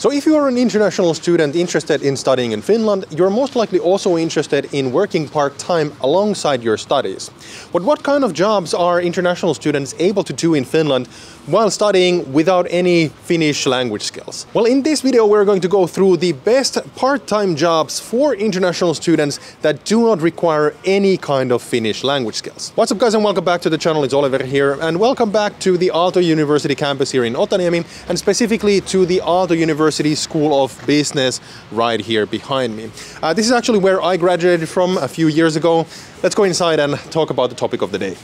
So if you are an international student interested in studying in Finland, you're most likely also interested in working part-time alongside your studies. But what kind of jobs are international students able to do in Finland while studying without any Finnish language skills? Well, in this video we're going to go through the best part-time jobs for international students that do not require any kind of Finnish language skills. What's up guys and welcome back to the channel, it's Oliver here and welcome back to the Aalto University campus here in Otaniemi and specifically to the Aalto University University School of Business right here behind me. Uh, this is actually where I graduated from a few years ago. Let's go inside and talk about the topic of the day.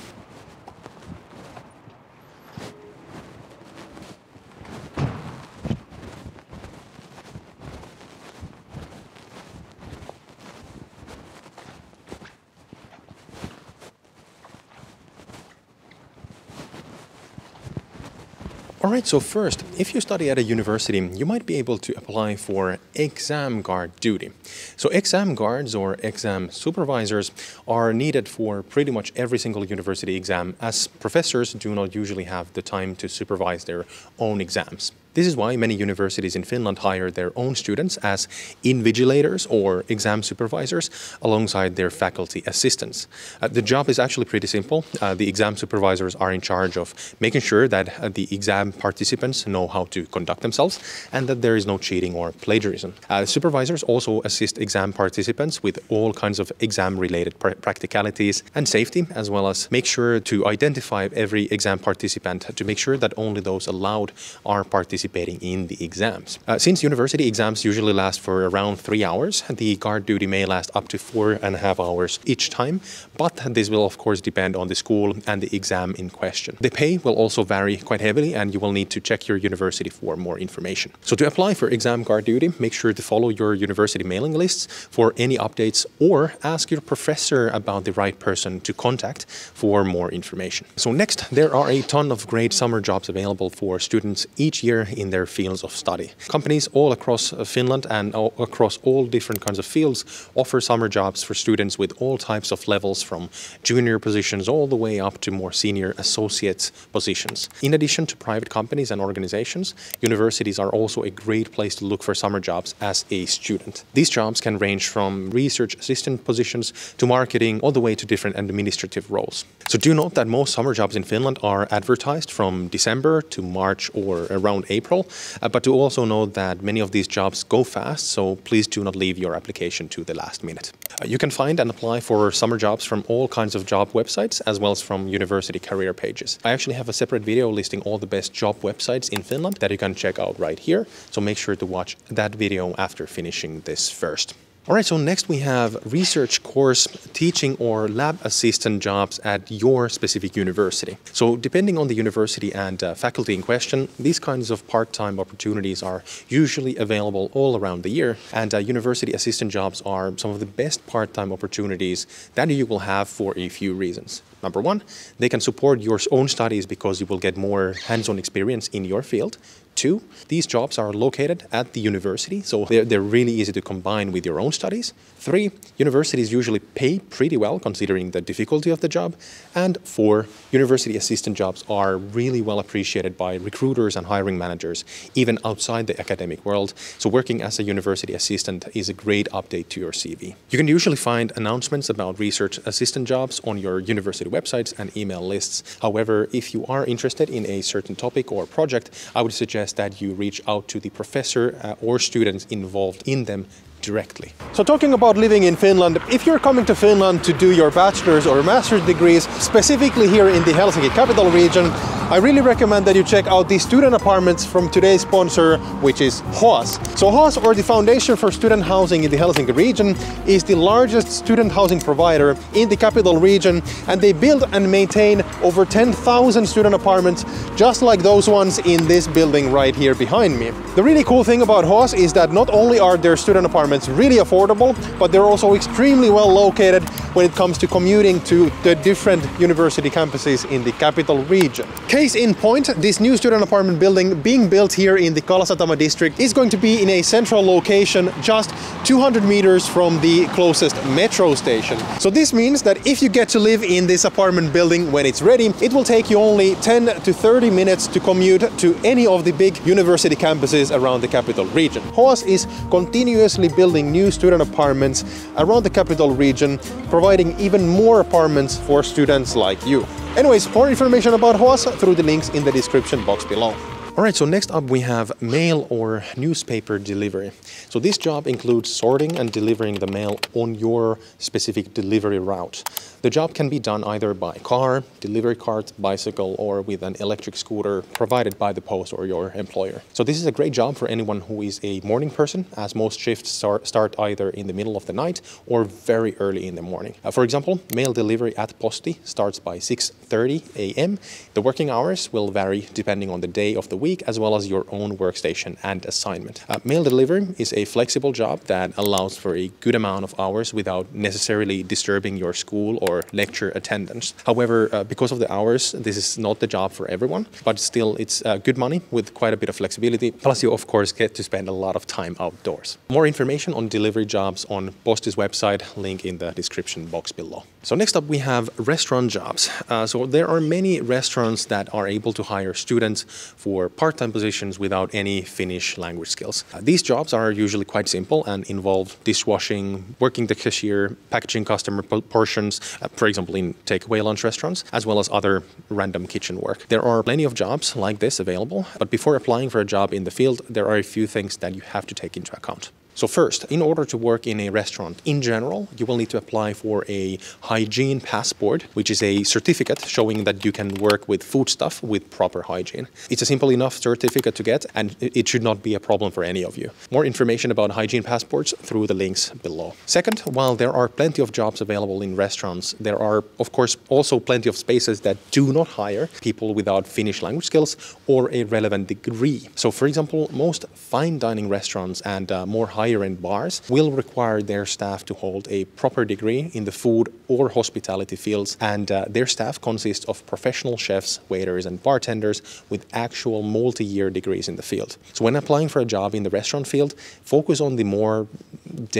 All right, so first, if you study at a university, you might be able to apply for exam guard duty. So exam guards or exam supervisors are needed for pretty much every single university exam as professors do not usually have the time to supervise their own exams. This is why many universities in Finland hire their own students as invigilators or exam supervisors alongside their faculty assistants. Uh, the job is actually pretty simple. Uh, the exam supervisors are in charge of making sure that uh, the exam participants know how to conduct themselves and that there is no cheating or plagiarism. Uh, supervisors also assist exam participants with all kinds of exam related pr practicalities and safety, as well as make sure to identify every exam participant to make sure that only those allowed are participating participating in the exams. Uh, since university exams usually last for around three hours, the guard duty may last up to four and a half hours each time, but this will of course depend on the school and the exam in question. The pay will also vary quite heavily and you will need to check your university for more information. So to apply for exam guard duty, make sure to follow your university mailing lists for any updates or ask your professor about the right person to contact for more information. So next, there are a ton of great summer jobs available for students each year in their fields of study. Companies all across uh, Finland and all across all different kinds of fields offer summer jobs for students with all types of levels from junior positions all the way up to more senior associate positions. In addition to private companies and organizations, universities are also a great place to look for summer jobs as a student. These jobs can range from research assistant positions to marketing all the way to different administrative roles. So do note that most summer jobs in Finland are advertised from December to March or around April April. Uh, but to also know that many of these jobs go fast, so please do not leave your application to the last minute. Uh, you can find and apply for summer jobs from all kinds of job websites as well as from university career pages. I actually have a separate video listing all the best job websites in Finland that you can check out right here, so make sure to watch that video after finishing this first. All right, so next we have research course teaching or lab assistant jobs at your specific university. So depending on the university and uh, faculty in question, these kinds of part-time opportunities are usually available all around the year. And uh, university assistant jobs are some of the best part-time opportunities that you will have for a few reasons. Number one, they can support your own studies because you will get more hands-on experience in your field. Two, these jobs are located at the university, so they're, they're really easy to combine with your own studies. Three, universities usually pay pretty well considering the difficulty of the job. And four, university assistant jobs are really well appreciated by recruiters and hiring managers, even outside the academic world. So working as a university assistant is a great update to your CV. You can usually find announcements about research assistant jobs on your university websites and email lists. However, if you are interested in a certain topic or project, I would suggest suggest that you reach out to the professor uh, or students involved in them directly. So talking about living in Finland, if you're coming to Finland to do your bachelor's or master's degrees, specifically here in the Helsinki capital region, I really recommend that you check out the student apartments from today's sponsor, which is HOAS. So HOAS, or the Foundation for Student Housing in the Helsinki region, is the largest student housing provider in the capital region, and they build and maintain over 10,000 student apartments, just like those ones in this building right here behind me. The really cool thing about HOAS is that not only are their student apartments really affordable, but they're also extremely well located when it comes to commuting to the different university campuses in the capital region. Case in point, this new student apartment building being built here in the Kalasatama district is going to be in a central location just 200 meters from the closest metro station. So this means that if you get to live in this apartment building when it's ready, it will take you only 10 to 30 minutes to commute to any of the big university campuses around the capital region. HOAS is continuously building new student apartments around the capital region, providing even more apartments for students like you. Anyways, more information about HOAS through the links in the description box below. All right, so next up we have mail or newspaper delivery. So this job includes sorting and delivering the mail on your specific delivery route. The job can be done either by car, delivery cart, bicycle, or with an electric scooter provided by the post or your employer. So this is a great job for anyone who is a morning person, as most shifts start either in the middle of the night or very early in the morning. Uh, for example, mail delivery at Posti starts by 6.30 a.m. The working hours will vary depending on the day of the week, as well as your own workstation and assignment. Uh, mail delivery is a flexible job that allows for a good amount of hours without necessarily disturbing your school or lecture attendance. However, uh, because of the hours, this is not the job for everyone, but still it's uh, good money with quite a bit of flexibility. Plus you of course get to spend a lot of time outdoors. More information on delivery jobs on Posti's website, link in the description box below. So next up we have restaurant jobs. Uh, so there are many restaurants that are able to hire students for part-time positions without any Finnish language skills. Uh, these jobs are usually quite simple and involve dishwashing, working the cashier, packaging customer portions, uh, for example, in takeaway lunch restaurants, as well as other random kitchen work. There are plenty of jobs like this available, but before applying for a job in the field, there are a few things that you have to take into account. So first, in order to work in a restaurant in general, you will need to apply for a hygiene passport, which is a certificate showing that you can work with foodstuff with proper hygiene. It's a simple enough certificate to get and it should not be a problem for any of you. More information about hygiene passports through the links below. Second, while there are plenty of jobs available in restaurants, there are of course also plenty of spaces that do not hire people without Finnish language skills or a relevant degree. So for example, most fine dining restaurants and uh, more high higher end bars will require their staff to hold a proper degree in the food or hospitality fields, and uh, their staff consists of professional chefs, waiters, and bartenders with actual multi year degrees in the field. So, when applying for a job in the restaurant field, focus on the more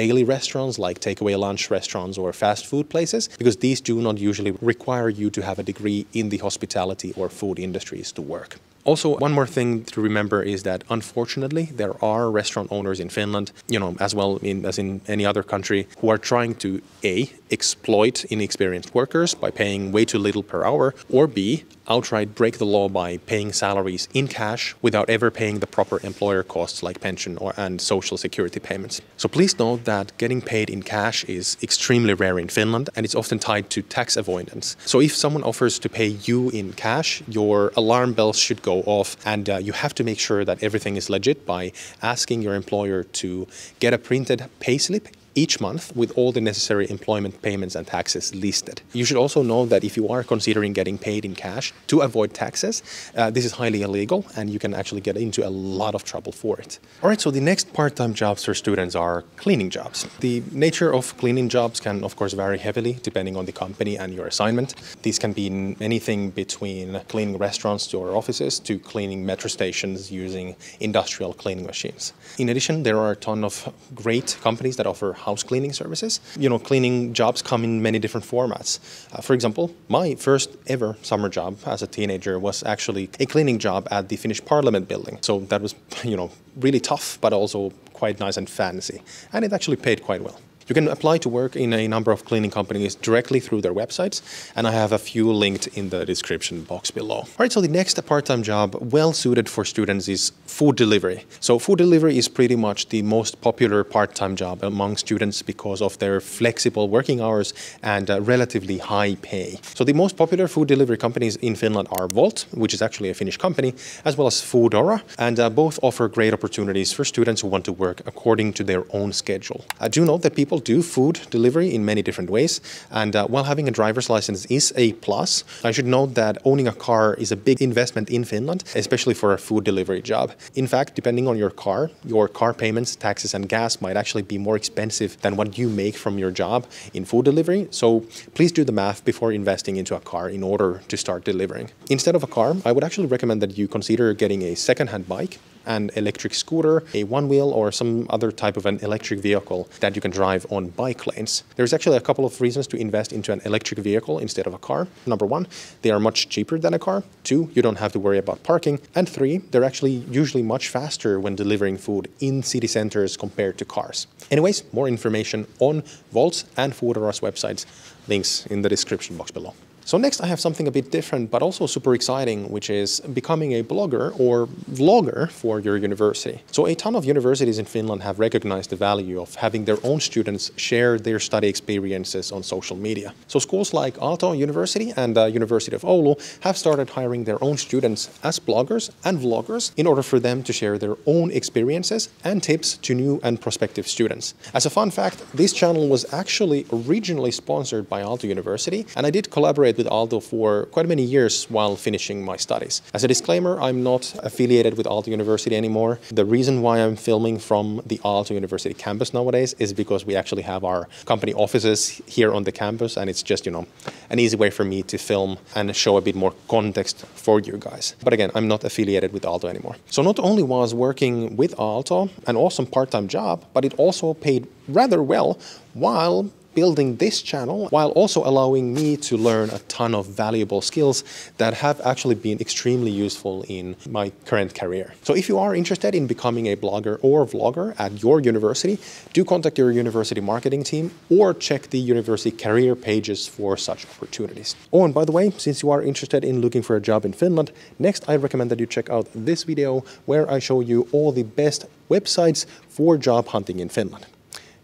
daily restaurants like takeaway lunch restaurants or fast food places because these do not usually require you to have a degree in the hospitality or food industries to work. Also, one more thing to remember is that unfortunately, there are restaurant owners in Finland, you know, as well in, as in any other country, who are trying to A, exploit inexperienced workers by paying way too little per hour, or B, outright break the law by paying salaries in cash without ever paying the proper employer costs like pension or and social security payments. So please note that getting paid in cash is extremely rare in Finland and it's often tied to tax avoidance. So if someone offers to pay you in cash, your alarm bells should go off and uh, you have to make sure that everything is legit by asking your employer to get a printed payslip each month with all the necessary employment payments and taxes listed. You should also know that if you are considering getting paid in cash to avoid taxes, uh, this is highly illegal and you can actually get into a lot of trouble for it. All right, so the next part-time jobs for students are cleaning jobs. The nature of cleaning jobs can of course vary heavily depending on the company and your assignment. These can be anything between cleaning restaurants or offices to cleaning metro stations using industrial cleaning machines. In addition, there are a ton of great companies that offer house cleaning services. You know, cleaning jobs come in many different formats. Uh, for example, my first ever summer job as a teenager was actually a cleaning job at the Finnish Parliament building. So that was, you know, really tough, but also quite nice and fancy. And it actually paid quite well. You can apply to work in a number of cleaning companies directly through their websites, and I have a few linked in the description box below. All right, so the next part-time job well suited for students is food delivery. So food delivery is pretty much the most popular part-time job among students because of their flexible working hours and uh, relatively high pay. So the most popular food delivery companies in Finland are Wolt, which is actually a Finnish company, as well as Foodora, and uh, both offer great opportunities for students who want to work according to their own schedule. Uh, do note that people people do food delivery in many different ways, and uh, while having a driver's license is a plus, I should note that owning a car is a big investment in Finland, especially for a food delivery job. In fact, depending on your car, your car payments, taxes, and gas might actually be more expensive than what you make from your job in food delivery. So please do the math before investing into a car in order to start delivering. Instead of a car, I would actually recommend that you consider getting a second-hand bike an electric scooter, a one wheel, or some other type of an electric vehicle that you can drive on bike lanes. There's actually a couple of reasons to invest into an electric vehicle instead of a car. Number one, they are much cheaper than a car. Two, you don't have to worry about parking. And three, they're actually usually much faster when delivering food in city centers compared to cars. Anyways, more information on Wolt's and Foodora's websites, links in the description box below. So next I have something a bit different, but also super exciting, which is becoming a blogger or vlogger for your university. So a ton of universities in Finland have recognized the value of having their own students share their study experiences on social media. So schools like Aalto University and uh, University of Oulu have started hiring their own students as bloggers and vloggers in order for them to share their own experiences and tips to new and prospective students. As a fun fact, this channel was actually originally sponsored by Aalto University, and I did collaborate with Aalto for quite many years while finishing my studies. As a disclaimer, I'm not affiliated with Aalto University anymore. The reason why I'm filming from the Aalto University campus nowadays is because we actually have our company offices here on the campus and it's just, you know, an easy way for me to film and show a bit more context for you guys. But again, I'm not affiliated with Aalto anymore. So not only was working with Aalto an awesome part-time job, but it also paid rather well while building this channel while also allowing me to learn a ton of valuable skills that have actually been extremely useful in my current career. So if you are interested in becoming a blogger or vlogger at your university, do contact your university marketing team or check the university career pages for such opportunities. Oh, and by the way, since you are interested in looking for a job in Finland, next I recommend that you check out this video where I show you all the best websites for job hunting in Finland.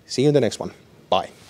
See you in the next one. Bye.